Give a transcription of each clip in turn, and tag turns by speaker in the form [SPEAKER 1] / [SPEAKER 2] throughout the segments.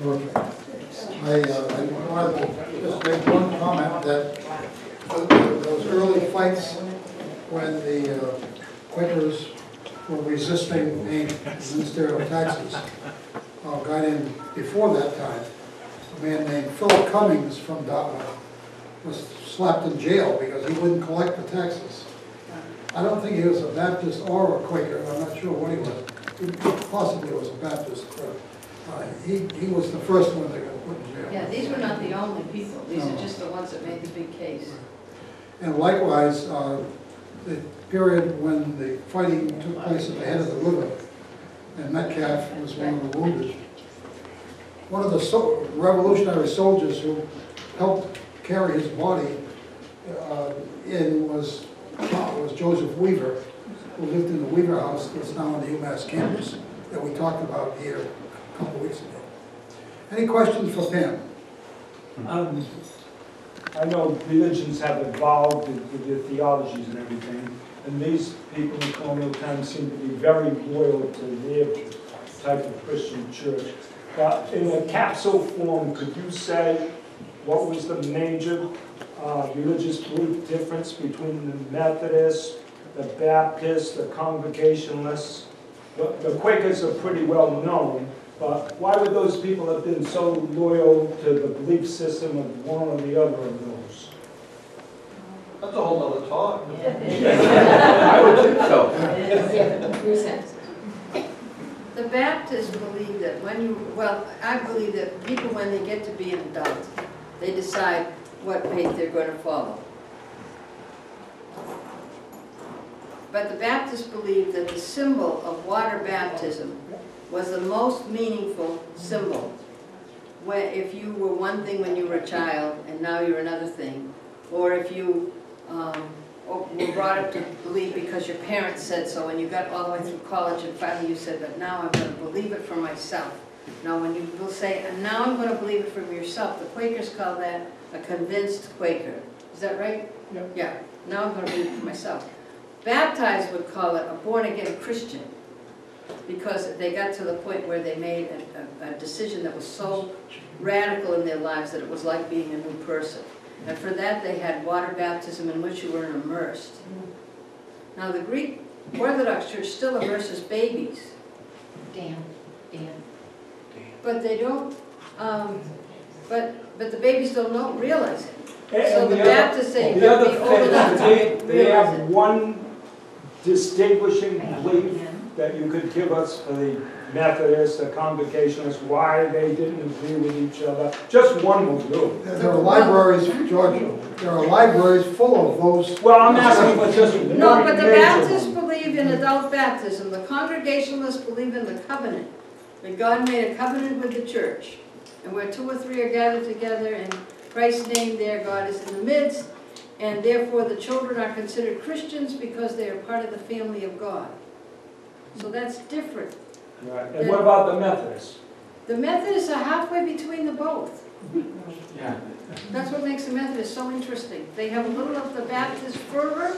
[SPEAKER 1] Perfect. I, uh, I wanted to just make one comment that those early fights when the uh, Quakers were resisting paying ministerial taxes, uh, got in before that time. A man named Philip Cummings from Dartmouth was slapped in jail because he wouldn't collect the taxes. I don't think he was a Baptist or a Quaker, I'm not sure what he was. He Possibly was a Baptist, but uh, he, he was the first one that got put in jail.
[SPEAKER 2] Yeah, these were not the only people, these are just the ones that made the big case.
[SPEAKER 1] And likewise, uh, the period when the fighting took place at the head of the river, and Metcalf was one of the wounded. One of the so- revolutionary soldiers who helped carry his body uh, in was, was Joseph Weaver, who lived in the Weaver House that's now on the UMass campus, that we talked about here couple weeks ago. Any questions for Pam?
[SPEAKER 3] Um, I know religions have evolved with their theologies and everything, and these people in colonial times seem to be very loyal to their type of Christian church. But in a capsule form, could you say what was the major uh, religious belief difference between the Methodists, the Baptists, the Congregationalists? The the Quakers are pretty well known, but why would those people have been so loyal to the belief system of one or the other of those?
[SPEAKER 4] That's a whole other talk.
[SPEAKER 3] I would think so.
[SPEAKER 2] Three sentences. The Baptists believe that when you, well, I believe that people, when they get to be an adult, they decide what faith they're going to follow. But the Baptists believe that the symbol of water baptism was the most meaningful symbol. Where if you were one thing when you were a child and now you're another thing, or if you um, were brought up to believe because your parents said so, and you got all the way through college, and finally you said, but now I'm going to believe it for myself. Now, when you will say, and now I'm going to believe it for yourself, the Quakers call that a convinced Quaker. Is that right?
[SPEAKER 3] Yeah.
[SPEAKER 2] Yeah, now I'm going to believe it for myself. Baptized would call it a born-again Christian, because they got to the point where they made a, a, a decision that was so radical in their lives that it was like being a new person. And for that, they had water baptism in which you were immersed. Now, the Greek Orthodox Church still immerses babies,
[SPEAKER 5] Damn, damn.
[SPEAKER 2] but they don't, um, but, but the babies don't know, realize it.
[SPEAKER 3] And
[SPEAKER 2] So the
[SPEAKER 3] the other-
[SPEAKER 2] Baptists say you
[SPEAKER 3] The
[SPEAKER 2] gotta
[SPEAKER 3] other thing,
[SPEAKER 2] enough
[SPEAKER 3] they, they have one distinguishing belief that you could give us for the Methodists, the Congregationalists, why they didn't agree with each other. Just one will do.
[SPEAKER 1] There there are libraries, George, there are libraries full of those.
[SPEAKER 3] Well, I'm asking for just one
[SPEAKER 2] No, but the
[SPEAKER 3] major
[SPEAKER 2] Baptists believe in adult baptism, the Congregationalists believe in the covenant. That God made a covenant with the church, and where two or three are gathered together in Christ's name there, God is in the midst, and therefore the children are considered Christians because they are part of the family of God. So that's different.
[SPEAKER 3] Right. And what about the Methodists?
[SPEAKER 2] The Methodists are halfway between the both.
[SPEAKER 3] Yeah.
[SPEAKER 2] That's what makes the Methodists so interesting. They have a little of the Baptist fervor,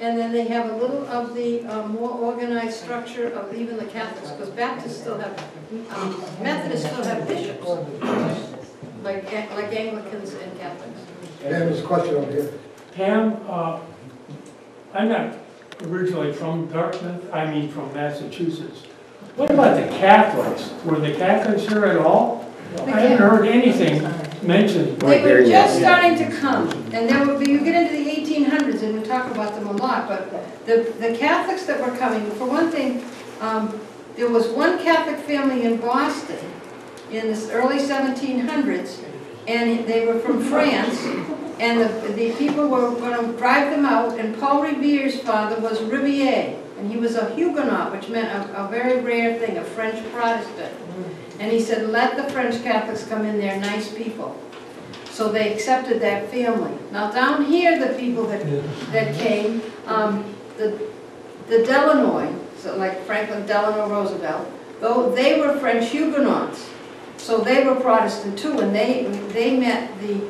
[SPEAKER 2] and then they have a little of the uh, more organized structure of even the Catholics, because Baptists still have, um, Methodists still have bishops, like like Anglicans and Catholics.
[SPEAKER 1] Pam, there's a question over here.
[SPEAKER 6] Pam, uh, I'm not originally from Dartmouth, I mean from Massachusetts. What about the Catholics? Were the Catholics here at all? I haven't heard anything mentioned.
[SPEAKER 2] They were just starting to come, and there would be, you get into the eighteen hundreds, and we talk about them a lot, but the, the Catholics that were coming, for one thing, um, there was one Catholic family in Boston in the early seventeen hundreds, and they were from France, and the, the people were gonna drive them out, and Paul Revere's father was Riviere, and he was a Huguenot, which meant a, a very rare thing, a French Protestant. And he said, let the French Catholics come in, they're nice people. So they accepted that family. Now down here, the people that, that came, um, the, the Delanoy, so like Franklin Delano Roosevelt, though they were French Huguenots. So they were Protestant too, and they, they met the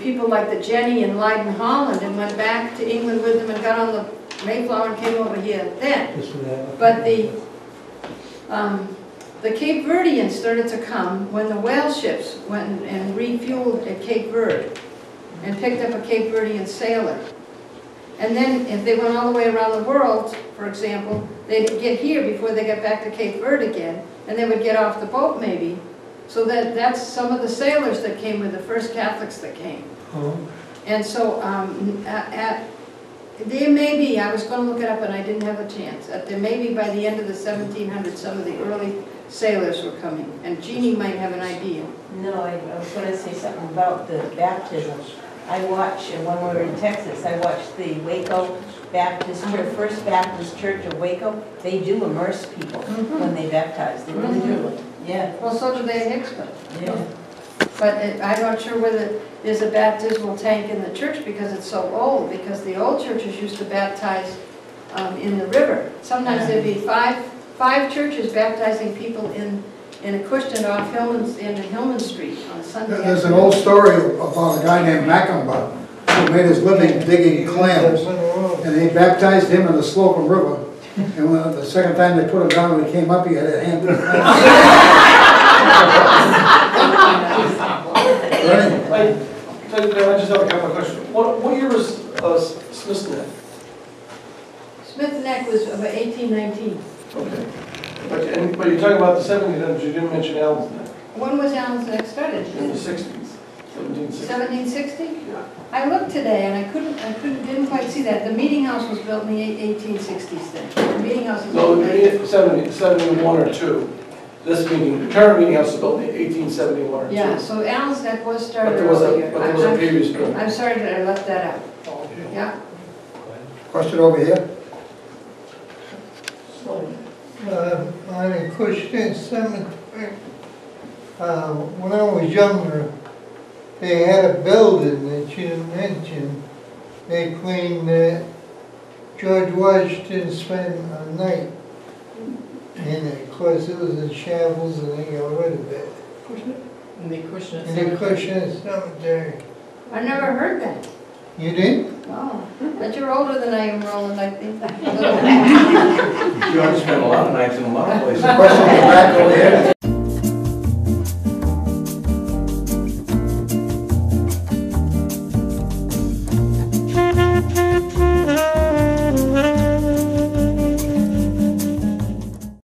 [SPEAKER 2] people like the Jenny in Leiden, Holland, and went back to England with them and got on the Mayflower and came over here then. But the, um, the Cape Verdeans started to come when the whale ships went and refueled at Cape Verde and picked up a Cape Verdean sailor. And then if they went all the way around the world, for example, they'd get here before they got back to Cape Verde again, and they would get off the boat maybe. So that, that's some of the sailors that came were the first Catholics that came. Oh. And so, um, at, at- there may be, I was gonna look it up and I didn't have a chance, that there may be by the end of the seventeen hundreds, some of the early sailors were coming. And Jeannie might have an idea.
[SPEAKER 7] No, I, I was gonna say something about the baptism. I watch, and when we were in Texas, I watched the Waco Baptist Church, First Baptist Church of Waco. They do immerse people when they baptize, they really do. Yeah,
[SPEAKER 2] Well, so do they in Hicksville.
[SPEAKER 7] yeah.
[SPEAKER 2] But it- I'm not sure whether there's a baptismal tank in the church because it's so old, because the old churches used to baptize um, in the river. Sometimes there'd be five, five churches baptizing people in, in a Christian off Hillman, in Hillman Street on a Sunday.
[SPEAKER 1] There's an old story about a guy named Macumba who made his living digging clams. And they baptized him in the Slocum River. And when, the second time they put him down, when he came up, he had a hand. Right?
[SPEAKER 4] I, tell I just have a couple of questions. What, what year was, uh, Smith's Neck?
[SPEAKER 2] Smith Neck was about eighteen nineteen.
[SPEAKER 4] Okay. But, and, but you're talking about the seventeen hundreds, you didn't mention Allen's Neck,
[SPEAKER 2] When was Allen's Neck started?
[SPEAKER 4] in the sixties, seventeen sixty.
[SPEAKER 2] Seventeen sixty? I looked today and I couldn't, I couldn't, didn't quite see that. The meeting house was built in the eighteen sixties then. The meeting house is.
[SPEAKER 4] No, it- seventy, seventy-one or two. This meeting, the current meeting house was built in eighteen seventy-one or two.
[SPEAKER 2] Yeah, so Allen's Neck was started But
[SPEAKER 4] there was a, but there was a
[SPEAKER 2] I'm-
[SPEAKER 4] previous building.
[SPEAKER 2] I'm sorry that I left that out. Yeah,
[SPEAKER 1] Question over here?
[SPEAKER 8] Uh, on a Christian cemetery, uh, when I was younger, they had a building that you mentioned. They claimed that George Washington spent a night in it, of course it was in shambles and they got rid of it.
[SPEAKER 7] In the Christian
[SPEAKER 8] In the Christian cemetery.
[SPEAKER 2] I never heard that.
[SPEAKER 8] You did?
[SPEAKER 2] Oh, but you're older than I am, Roland, I think.
[SPEAKER 9] You ought to spend a lot of nights in a lot of places.
[SPEAKER 1] Question in the back over here?